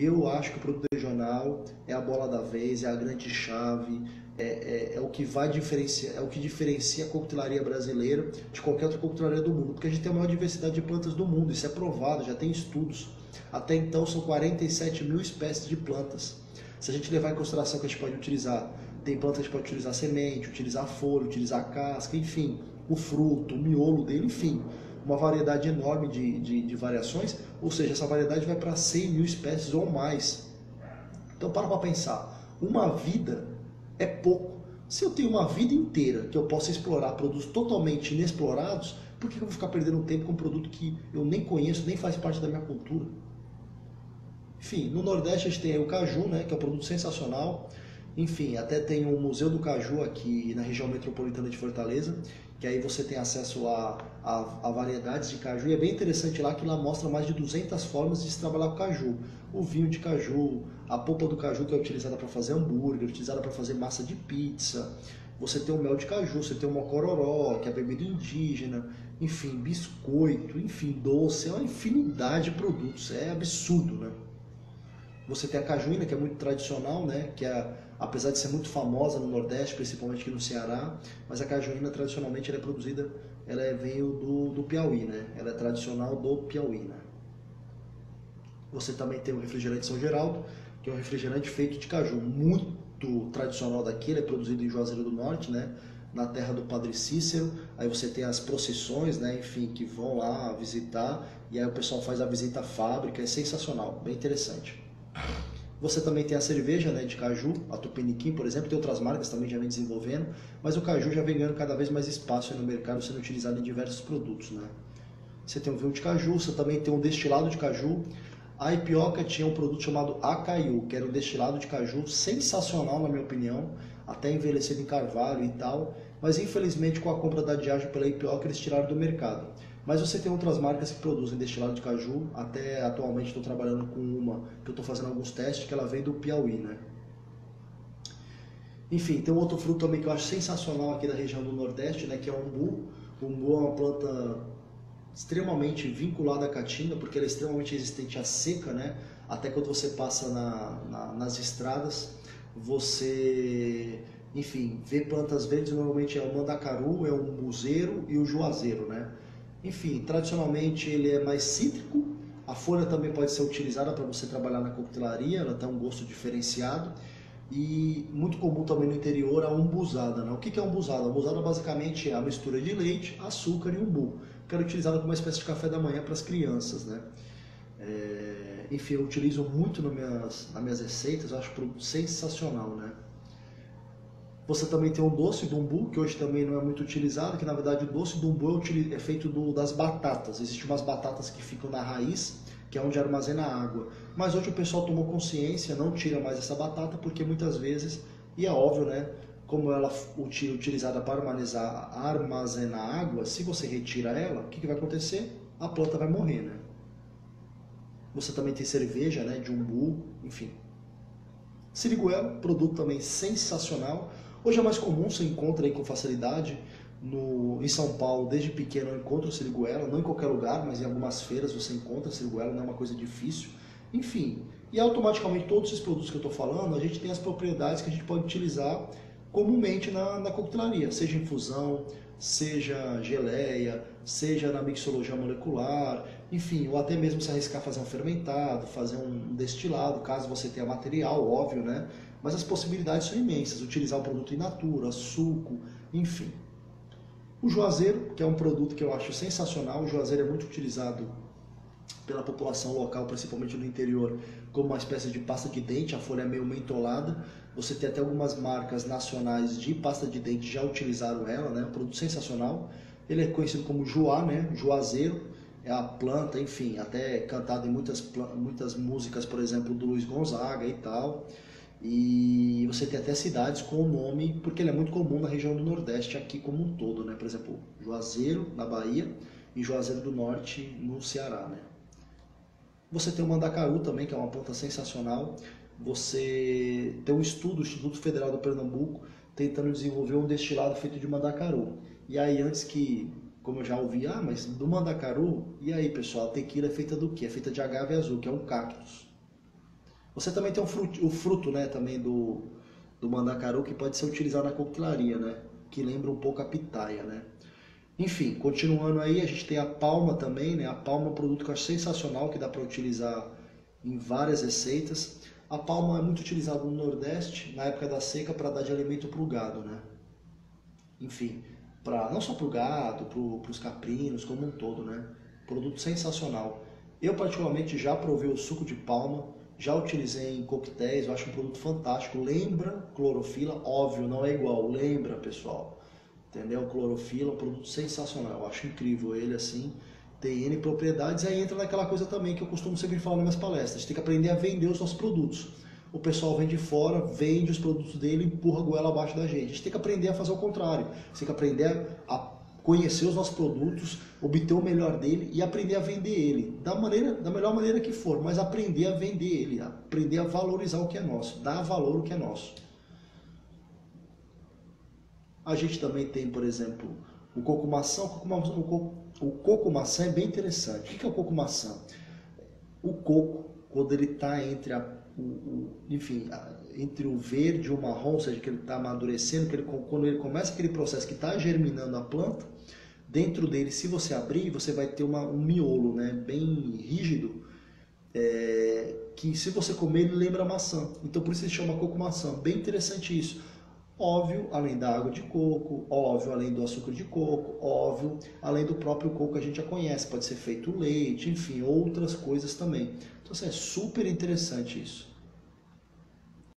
Eu acho que o produto regional é a bola da vez, é a grande chave, é, é, é, o que vai diferenciar, é o que diferencia a coquetelaria brasileira de qualquer outra coquetelaria do mundo, porque a gente tem a maior diversidade de plantas do mundo, isso é provado, já tem estudos. Até então são 47 mil espécies de plantas. Se a gente levar em consideração que a gente pode utilizar, tem plantas que a gente pode utilizar semente, utilizar folha, utilizar casca, enfim, o fruto, o miolo dele, enfim, uma variedade enorme de, de, de variações, ou seja, essa variedade vai para 100 mil espécies ou mais. Então para para pensar, uma vida é pouco. Se eu tenho uma vida inteira que eu possa explorar produtos totalmente inexplorados, por que eu vou ficar perdendo tempo com um produto que eu nem conheço, nem faz parte da minha cultura? Enfim, no Nordeste a gente tem o caju, né, que é um produto sensacional. Enfim, até tem o Museu do Caju aqui na região metropolitana de Fortaleza, que aí você tem acesso a, a, a, variedades de caju. E é bem interessante lá que lá mostra mais de 200 formas de se trabalhar com caju. O vinho de caju, a polpa do caju que é utilizada para fazer hambúrguer, utilizada para fazer massa de pizza. Você tem o mel de caju, você tem o mocororó, que é a bebida indígena, enfim, biscoito, enfim, doce, é uma infinidade de produtos, é absurdo, né? Você tem a cajuína, que é muito tradicional, né? Que é, apesar de ser muito famosa no Nordeste, principalmente aqui no Ceará, mas a cajuína tradicionalmente é produzida, ela é, veio do, do Piauí, né? Ela é tradicional do Piauí, né? Você também tem o refrigerante São Geraldo, que é um refrigerante feito de caju, muito tradicional daqui, ele é produzido em Juazeiro do Norte, né? Na terra do Padre Cícero. Aí você tem as procissões, né? Enfim, que vão lá visitar e aí o pessoal faz a visita à fábrica, é sensacional, bem interessante. Você também tem a cerveja né, de caju, a Tupiniquim, por exemplo, tem outras marcas também já vem desenvolvendo, mas o caju já vem ganhando cada vez mais espaço no mercado, sendo utilizado em diversos produtos. Né? Você tem o vinho de caju, você também tem um destilado de caju. A Ipioca tinha um produto chamado Acaiu, que era um destilado de caju sensacional, na minha opinião, até envelhecido em carvalho e tal, mas infelizmente com a compra da Diageo pela Ipioca eles tiraram do mercado. Mas você tem outras marcas que produzem destilado de caju. Até atualmente estou trabalhando com uma que eu estou fazendo alguns testes, que ela vem do Piauí, né? Enfim, tem um outro fruto também que eu acho sensacional aqui da região do Nordeste, né? Que é o umbu. O umbu é uma planta extremamente vinculada à caatinga, porque ela é extremamente resistente à seca, né? Até quando você passa na, na, nas estradas, você, enfim, vê plantas verdes, normalmente é o mandacaru, é o umbuzeiro e o juazeiro, né? Enfim, tradicionalmente ele é mais cítrico. A folha também pode ser utilizada para você trabalhar na coquetelaria, ela tem um gosto diferenciado. E muito comum também no interior a umbuzada. Né? O que é umbuzada? A umbuzada basicamente é a mistura de leite, açúcar e umbu, que era utilizada como uma espécie de café da manhã para as crianças. Né? É... Enfim, eu utilizo muito nas minhas, nas minhas receitas, acho sensacional. Né? Você também tem o doce do umbu, que hoje também não é muito utilizado, que na verdade o doce do umbu é, é feito do, das batatas. Existem umas batatas que ficam na raiz, que é onde armazena a água. Mas hoje o pessoal tomou consciência, não tira mais essa batata, porque muitas vezes, e é óbvio, né? Como ela é utilizada para armazenar, armazenar água, se você retira ela, o que, que vai acontecer? A planta vai morrer, né? Você também tem cerveja, né? De umbu, enfim. Siriguela, produto também sensacional. Hoje é mais comum, você encontra aí com facilidade. No, em São Paulo, desde pequeno, eu encontro siriguela, não em qualquer lugar, mas em algumas feiras você encontra siriguela, não é uma coisa difícil. Enfim, e automaticamente todos esses produtos que eu estou falando, a gente tem as propriedades que a gente pode utilizar comumente na, na coquetelaria, seja infusão, seja geleia, seja na mixologia molecular, enfim, ou até mesmo se arriscar fazer um fermentado, fazer um destilado, caso você tenha material, óbvio, né? Mas as possibilidades são imensas, utilizar o produto in natura, suco, enfim. O juazeiro, que é um produto que eu acho sensacional, o juazeiro é muito utilizado pela população local, principalmente no interior, como uma espécie de pasta de dente, a folha é meio mentolada. Você tem até algumas marcas nacionais de pasta de dente já utilizaram ela, né? Um produto sensacional. Ele é conhecido como juá, né? Juazeiro, a planta, enfim, até cantado em muitas, muitas músicas, por exemplo, do Luiz Gonzaga e tal. E você tem até cidades com o nome, porque ele é muito comum na região do Nordeste, aqui como um todo, né? Por exemplo, Juazeiro, na Bahia, e Juazeiro do Norte, no Ceará, né? Você tem o mandacaru também, que é uma planta sensacional. Você tem um estudo, o Instituto Federal do Pernambuco, tentando desenvolver um destilado feito de mandacaru. E aí, antes que, como eu já ouvi, ah, mas do mandacaru, e aí pessoal, a tequila é feita do quê? É feita de agave azul, que é um cactus. Você também tem o fruto, o fruto né, também do, do mandacaru que pode ser utilizado na coquetelaria, né? Que lembra um pouco a pitaia, né? Enfim, continuando aí, a gente tem a palma também, né? A palma é um produto que eu acho sensacional, que dá para utilizar em várias receitas. A palma é muito utilizada no Nordeste, na época da seca, para dar de alimento para o gado, né? Enfim, pra, não só para o gado, para os caprinos, como um todo, né? Produto sensacional. Eu, particularmente, já provei o suco de palma, já utilizei em coquetéis, eu acho um produto fantástico. Lembra clorofila, óbvio, não é igual, lembra, pessoal entendeu? Clorofila, um produto sensacional, eu acho incrível ele assim, tem N propriedades, aí entra naquela coisa também que eu costumo sempre falar nas minhas palestras, tem que aprender a vender os nossos produtos. O pessoal vem de fora, vende os produtos dele, empurra a goela abaixo da gente. A gente tem que aprender a fazer o contrário. Você tem que aprender a conhecer os nossos produtos, obter o melhor dele e aprender a vender ele da maneira, da melhor maneira que for, mas aprender a vender ele, aprender a valorizar o que é nosso, dar valor ao que é nosso. A gente também tem, por exemplo, o coco maçã. O coco maçã, o coco, o coco maçã é bem interessante. O que é o coco maçã? O coco, quando ele está entre a, enfim, entre o verde e o marrom, ou seja, que ele está amadurecendo, que ele, quando ele começa aquele processo que está germinando a planta, dentro dele, se você abrir, você vai ter uma, um miolo né, bem rígido, é, que se você comer, ele lembra maçã. Então por isso se chama coco maçã. Bem interessante isso. Óbvio, além da água de coco, óbvio, além do açúcar de coco, óbvio, além do próprio coco que a gente já conhece, pode ser feito leite, enfim, outras coisas também. Então, assim, é super interessante isso.